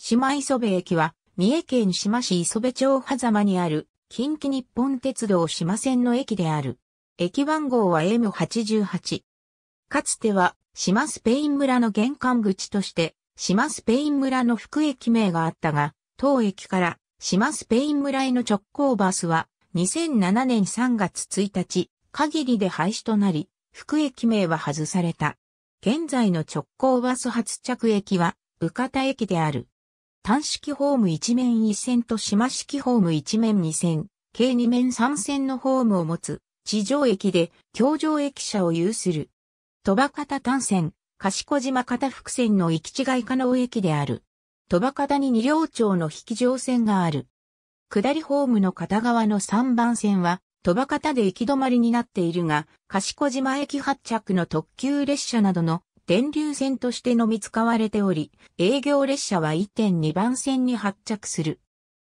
島磯部駅は、三重県島市磯部町狭間にある、近畿日本鉄道島線の駅である。駅番号は M88。かつては、島スペイン村の玄関口として、島スペイン村の副駅名があったが、当駅から島スペイン村への直行バスは、2007年3月1日、限りで廃止となり、副駅名は外された。現在の直行バス発着駅は、宇方駅である。単式ホーム一面一線と島式ホーム一面二線、計二面三線のホームを持つ地上駅で橋上駅舎を有する。鳥羽方単線、賢島方伏線の行き違い可能駅である。鳥羽方に二両町の引き上線がある。下りホームの片側の3番線は、鳥羽方で行き止まりになっているが、賢島駅発着の特急列車などの電流線としてのみ使われており、営業列車は1.2番線に発着する。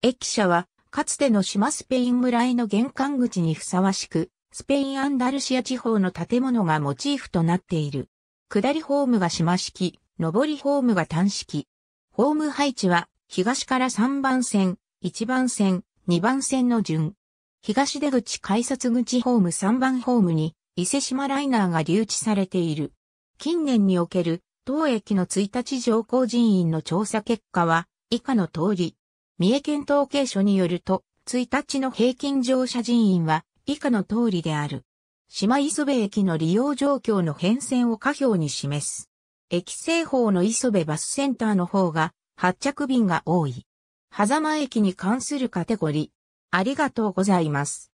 駅舎は、かつての島スペイン村への玄関口にふさわしく、スペインアンダルシア地方の建物がモチーフとなっている。下りホームが島式、上りホームが単式。ホーム配置は東から3番線、1番線、2番線の順。東出口改札口ホーム3番ホームに伊勢島ライナーが留置されている。近年における当駅の1日乗降人員の調査結果は以下の通り。三重県統計所によると1日の平均乗車人員は以下の通りである。島磯部駅の利用状況の変遷を下表に示す。駅西方の磯部バスセンターの方が発着便が多い。狭間駅に関するカテゴリー。ありがとうございます。